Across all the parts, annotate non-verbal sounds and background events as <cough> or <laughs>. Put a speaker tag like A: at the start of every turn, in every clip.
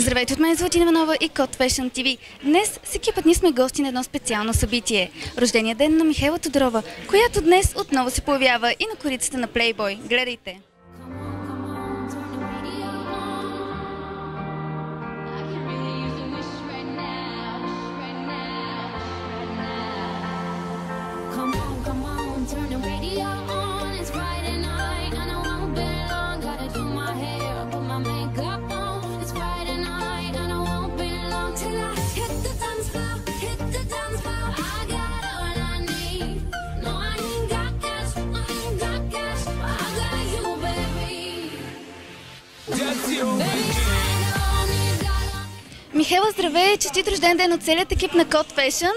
A: Здравейте от мен, Златина Иванова и Код Fashion TV. Днес с екипът ни сме гости на едно специално събитие. Рождения ден на Михайла Тодорова, която днес отново се появява и на корицата на Playboy. Гледайте!
B: Turn the radio on. It's Friday night and I won't be long. Gotta do my hair, put my makeup
A: Михайла, здравей! Честит рожден ден от целият екип на Код Fashion.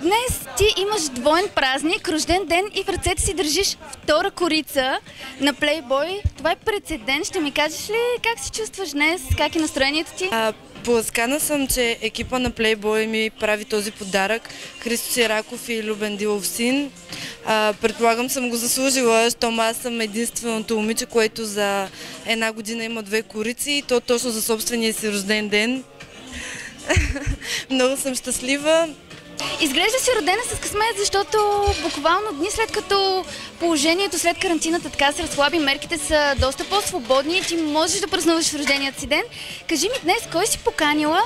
A: Днес ти имаш двоен празник, рожден ден и в ръцете си държиш втора корица на Playboy. Това е прецедент. Ще ми кажеш ли как се чувстваш днес? Как е настроението ти?
C: Поласкана съм, че екипа на Playboy ми прави този подарък. Христо Сираков и Любен Дилов син. Предполагам съм го заслужила, щом аз съм единственото момиче, което за една година има две корици и то точно за собствения си рожден ден. <laughs> Много съм щастлива.
A: Изглежда си родена с късмет, защото буквално дни след като положението след карантината така се разхлаби, мерките са доста по-свободни и ти можеш да празнуваш рожденият си ден. Кажи ми днес, кой си поканила?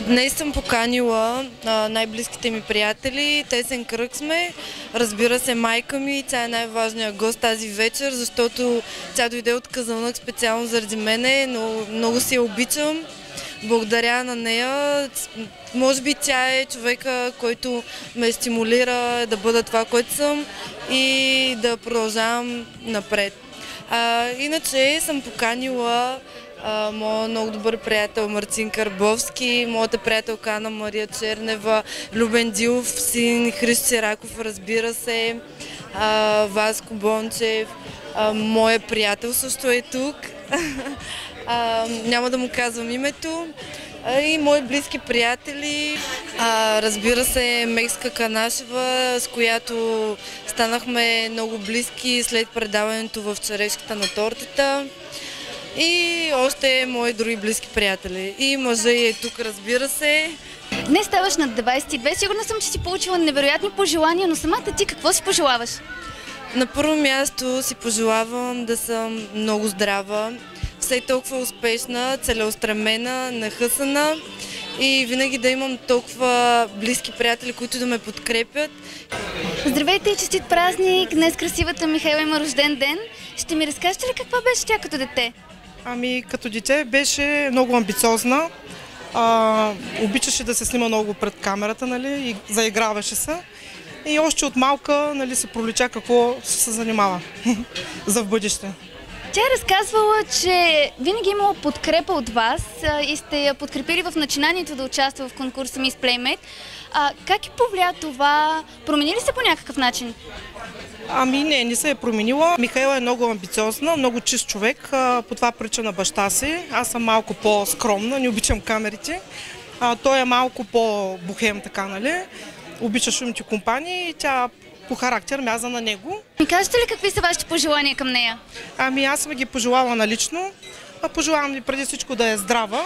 C: Днес съм поканила най-близките ми приятели. Тесен кръг сме. Разбира се, майка ми. Тя е най-важният гост тази вечер, защото тя дойде от Казанлък специално заради мене, но много си я обичам. Благодаря на нея. Може би тя е човека, който ме стимулира да бъда това, което съм и да продължавам напред. А, иначе съм поканила моят много добър приятел Мартин Карбовски, моята приятелка Ана Мария Чернева, Любен Дилов, син Христо Сираков, разбира се, а, Васко Бончев, а, моя приятел също е тук. <laughs> А, няма да му казвам името. А, и мои близки приятели. А, разбира се, Мекска Канашева, с която станахме много близки след предаването в черешката на тортата. И още мои други близки приятели. И мъжа й е тук, разбира се.
A: Днес ставаш на 22. Сигурна съм, че си получила невероятни пожелания, но самата ти какво си пожелаваш?
C: На първо място си пожелавам да съм много здрава, все толкова успешна, целеустремена, нахъсана и винаги да имам толкова близки приятели, които да ме подкрепят.
A: Здравейте и честит празник! Днес красивата Михайла има рожден ден. Ще ми разкажете ли каква беше тя като дете?
D: Ами, като дете беше много амбициозна. А, обичаше да се снима много пред камерата, нали, и заиграваше се. И още от малка нали, се пролича какво се занимава <laughs> за в бъдеще.
A: Тя е разказвала, че винаги е имала подкрепа от вас и сте я подкрепили в начинанието да участва в конкурса Miss Playmate. А, как и повлия това? Промени ли се по някакъв начин?
D: Ами не, не се е променила. Михайла е много амбициозна, много чист човек. По това прича на баща си. Аз съм малко по-скромна, не обичам камерите. А, той е малко по-бухем, така, нали? Обича шумните компании и тя по характер мяза на него.
A: Ми кажете ли какви са вашите пожелания към нея?
D: Ами аз съм ги пожелала налично. А пожелавам ви преди всичко да е здрава,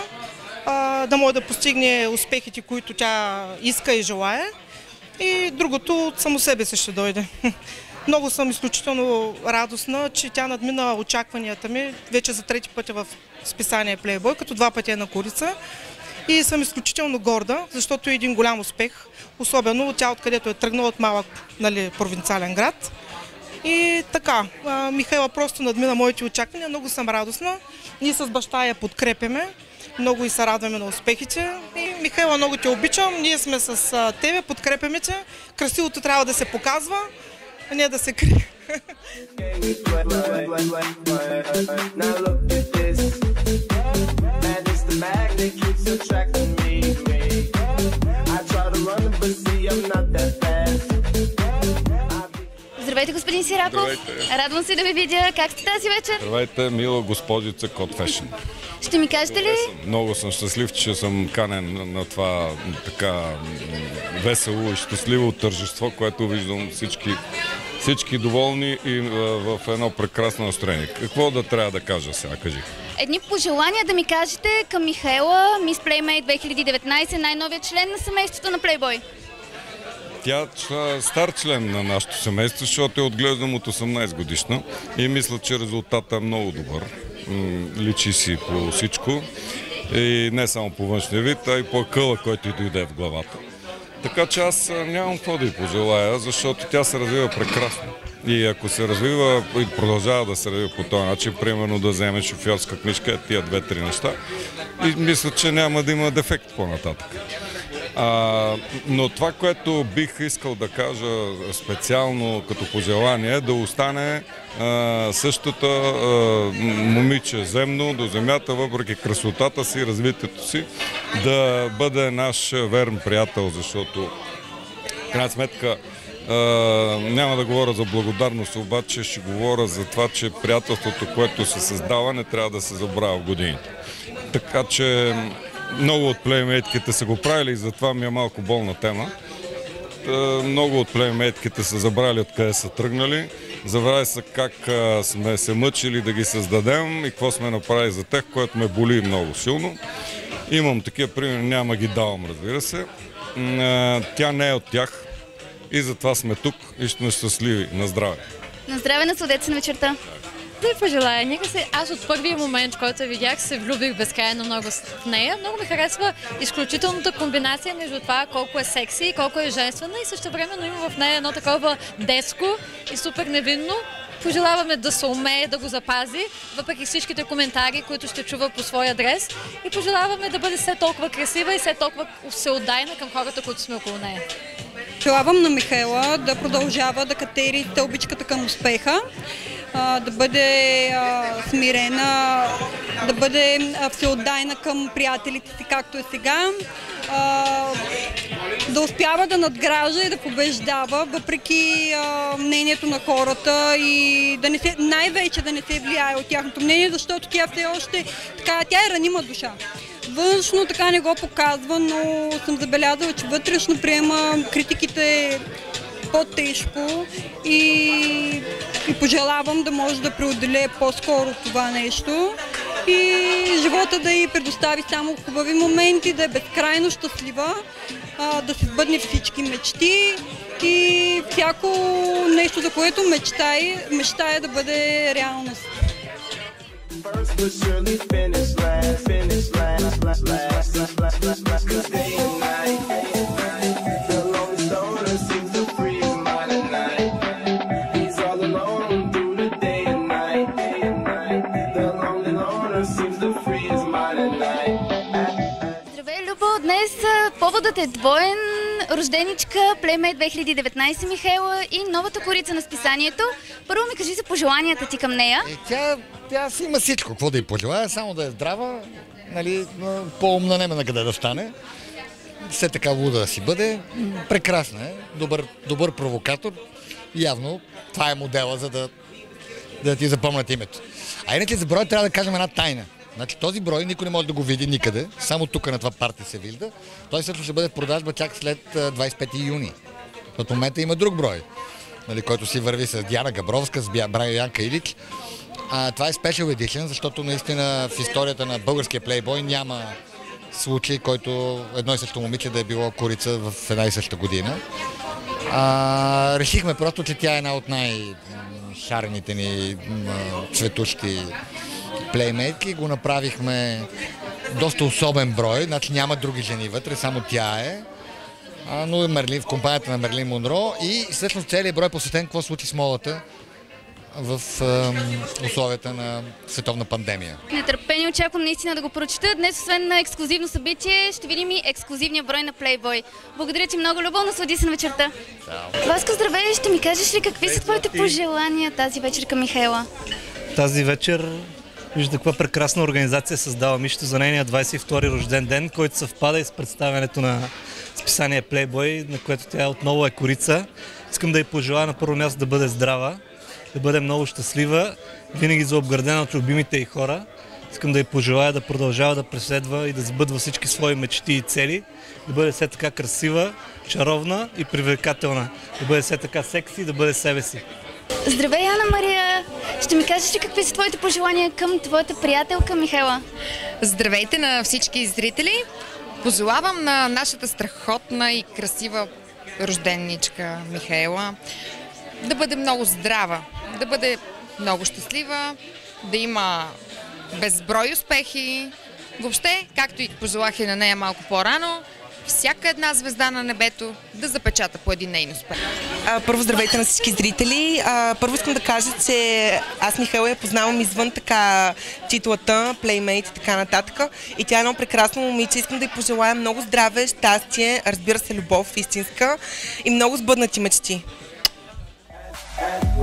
D: да може да постигне успехите, които тя иска и желая. И другото от само себе си ще дойде. <laughs> Много съм изключително радостна, че тя надмина очакванията ми вече за трети пътя в списание Playboy, като два пъти е на курица. И съм изключително горда, защото е един голям успех, особено тя откъдето е тръгнала от малък нали, провинциален град. И така, Михайла просто надмина моите очаквания, много съм радостна. Ние с баща я подкрепяме, много и се радваме на успехите. И Михайла, много те обичам, ние сме с тебе, подкрепяме те. Красивото трябва да се показва, а не да се крие. <laughs>
E: attracting me. me. I try to run, but see, I'm not that fast.
A: Здравейте, господин Сираков!
F: Здравейте.
A: Радвам се да ви видя. Как сте тази вечер?
F: Здравейте, мила госпожица Код Фешн.
A: Ще ми кажете ли?
F: Много съм щастлив, че съм канен на, това така весело и щастливо тържество, което виждам всички всички доволни и в едно прекрасно настроение. Какво да трябва да кажа сега, кажи?
A: Едни пожелания да ми кажете към Михаела, Мис Playmate 2019, най-новият член на семейството на Playboy.
F: Тя е стар член на нашето семейство, защото я отглеждам от 18 годишна и мисля, че резултатът е много добър. Личи си по всичко и не само по външния вид, а и по къла, който и дойде в главата. Така че аз нямам какво да й пожелая, защото тя се развива прекрасно. И ако се развива и продължава да се развива по този начин, примерно да вземе шофьорска книжка, тия две-три неща, и мисля, че няма да има дефект по-нататък. А, но това, което бих искал да кажа специално като пожелание, е да остане а, същата а, момиче земно до земята, въпреки красотата си развитието си, да бъде наш верен приятел, защото в крайна сметка а, няма да говоря за благодарност, обаче ще говоря за това, че приятелството, което се създава, не трябва да се забравя в годините. Така че много от плеймейтките са го правили и затова ми е малко болна тема. Много от плеймейтките са забрали откъде са тръгнали. Забравя се как сме се мъчили да ги създадем и какво сме направили за тях, което ме боли много силно. Имам такива примери, няма ги давам, разбира се. Тя не е от тях и затова сме тук и сме щастливи. На здраве!
A: На здраве, насладете се на вечерта.
G: Й пожелая. Нека се, аз от първия момент, който я видях, се влюбих безкрайно много в нея. Много ми харесва изключителната комбинация между това колко е секси и колко е женствена и също времено има в нея едно такова детско и супер невинно. Пожелаваме да се умее да го запази, въпреки всичките коментари, които ще чува по своя адрес. И пожелаваме да бъде все толкова красива и все толкова всеотдайна към хората, които сме около нея.
H: Пожелавам на Михайла да продължава да катери стълбичката към успеха, а, да бъде а, смирена, да бъде всеотдайна към приятелите си, както е сега, а, да успява да надгражда и да побеждава, въпреки а, мнението на хората и да не се, най-вече да не се влияе от тяхното мнение, защото тя все още така, тя е ранима душа. Външно така не го показва, но съм забелязала, че вътрешно приема критиките по-тежко и, и пожелавам да може да преодолее по-скоро това нещо и живота да й предостави само хубави моменти, да е безкрайно щастлива, да се сбъдне всички мечти и всяко нещо, за което мечтае, мечтае да бъде реалност.
E: First, but surely finish last. Finish last, last, last, last, last, last, last. 'Cause day and night,
A: е двоен. Рожденичка, Playmate 2019 Михайла и новата корица на списанието. Първо ми кажи за пожеланията ти към нея.
I: Е, тя, тя си има всичко, какво да й пожелая, само да е здрава, нали, по-умна няма на къде да стане. Все така луда да си бъде. Прекрасна е, добър, добър провокатор. Явно това е модела, за да, да ти запомнят името. А иначе за брой трябва да кажем една тайна. Значи този брой никой не може да го види никъде, само тук на това парти се вижда. Той също ще бъде в продажба чак след а, 25 юни. В момента има друг брой, нали, който си върви с Диана Габровска, с Брайо Янка Илич. А, това е Special Edition, защото наистина в историята на българския плейбой няма случай, който едно и също момиче да е било корица в една и съща година. А, решихме просто, че тя е една от най-шарените ни цветущи плеймейтки. Го направихме доста особен брой, значи няма други жени вътре, само тя е. А, но е Мерлин, в компанията на Мерлин Монро и всъщност целият брой е посветен какво случи с молата в ам, условията на световна пандемия.
A: Нетърпение очаквам наистина да го прочета. Днес, освен на ексклюзивно събитие, ще видим и ексклюзивния брой на Playboy. Благодаря ти много, Любов. Наслади се на вечерта. Васко, здравей! Ще ми кажеш ли какви са твоите пожелания тази вечер към Михайла?
J: Тази вечер вижда каква прекрасна организация създава Мишто за нейния 22-ри рожден ден, който съвпада и с представянето на списание Playboy, на което тя отново е корица. Искам да й пожелая на първо място да бъде здрава, да бъде много щастлива, винаги заобградена от любимите й хора. Искам да й пожелая да продължава да преследва и да сбъдва всички свои мечти и цели, да бъде все така красива, чаровна и привлекателна, да бъде все така секси да бъде себе си.
A: Здравей, Ана Мария! Ще ми кажеш ли какви са твоите пожелания към твоята приятелка Михайла?
K: Здравейте на всички зрители! Пожелавам на нашата страхотна и красива рожденничка Михаела да бъде много здрава, да бъде много щастлива, да има безброй успехи. Въобще, както и пожелах и на нея малко по-рано, всяка една звезда на небето да запечата по един нейн успех.
L: Първо здравейте на всички зрители. Първо искам да кажа, че аз Михайла я познавам извън така титлата, Playmate и така нататък. И тя е едно прекрасно момиче. Искам да й пожелая много здраве, щастие, разбира се, любов истинска и много сбъднати мечти.
E: At